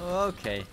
Okay.